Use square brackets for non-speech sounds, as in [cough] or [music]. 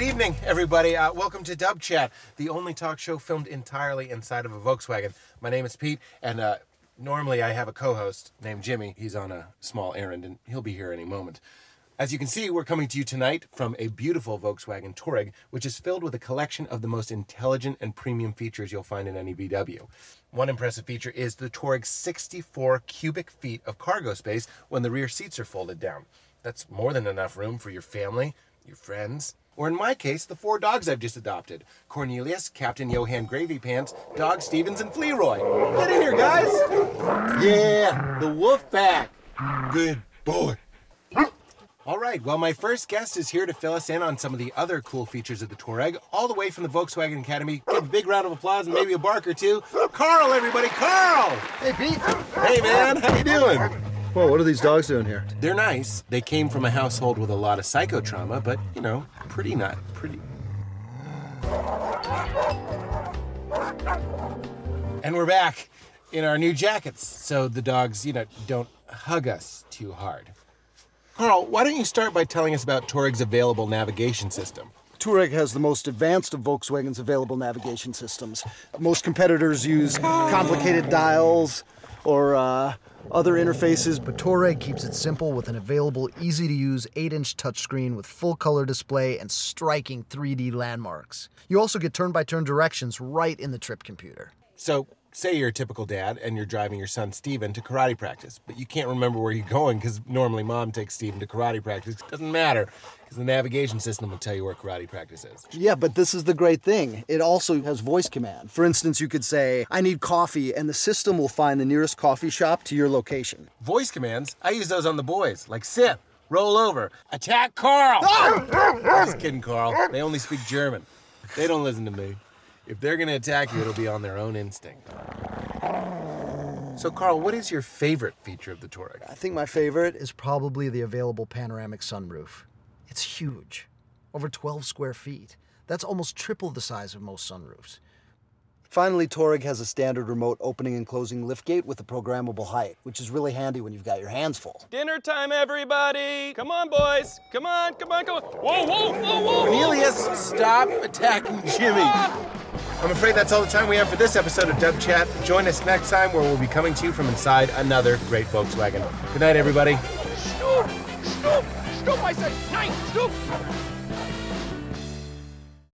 Good evening, everybody. Uh, welcome to Dub Chat, the only talk show filmed entirely inside of a Volkswagen. My name is Pete, and uh, normally I have a co host named Jimmy. He's on a small errand, and he'll be here any moment. As you can see, we're coming to you tonight from a beautiful Volkswagen Touareg, which is filled with a collection of the most intelligent and premium features you'll find in any VW. One impressive feature is the Touareg's 64 cubic feet of cargo space when the rear seats are folded down. That's more than enough room for your family, your friends, or in my case, the four dogs I've just adopted Cornelius, Captain Johann Gravy Pants, Dog Stevens, and Flearoy. Get in here, guys! Yeah, the wolf pack. Good boy. All right, well, my first guest is here to fill us in on some of the other cool features of the Touareg, all the way from the Volkswagen Academy. Give a big round of applause and maybe a bark or two. Carl, everybody, Carl! Hey, Pete. Hey, man, how you doing? Whoa, what are these dogs doing here? They're nice. They came from a household with a lot of psychotrauma, but, you know, pretty not pretty. And we're back in our new jackets, so the dogs, you know, don't hug us too hard. Carl, why don't you start by telling us about Touareg's available navigation system? Touareg has the most advanced of Volkswagen's available navigation systems. Most competitors use complicated dials or uh, other interfaces, but Touareg keeps it simple with an available, easy to use 8 inch touchscreen with full color display and striking 3D landmarks. You also get turn by turn directions right in the trip computer. So, say you're a typical dad and you're driving your son Steven to karate practice, but you can't remember where you're going because normally mom takes Steven to karate practice. It doesn't matter because the navigation system will tell you where karate practice is. Yeah, but this is the great thing. It also has voice command. For instance, you could say, I need coffee, and the system will find the nearest coffee shop to your location. Voice commands? I use those on the boys, like sit, roll over, attack Carl! [laughs] Just kidding, Carl. They only speak German. They don't listen to me. If they're gonna attack you, it'll be on their own instinct. So, Carl, what is your favorite feature of the Touareg? I think my favorite is probably the available panoramic sunroof. It's huge, over 12 square feet. That's almost triple the size of most sunroofs. Finally, Touareg has a standard remote opening and closing liftgate with a programmable height, which is really handy when you've got your hands full. Dinner time, everybody! Come on, boys! Come on, come on, come on! Whoa, whoa, whoa, whoa! Cornelius, stop attacking Jimmy! I'm afraid that's all the time we have for this episode of Dub Chat. Join us next time where we'll be coming to you from inside another great Volkswagen. Good night, everybody. Stoop! Stoop! Stoop, I say! Nein, stoop!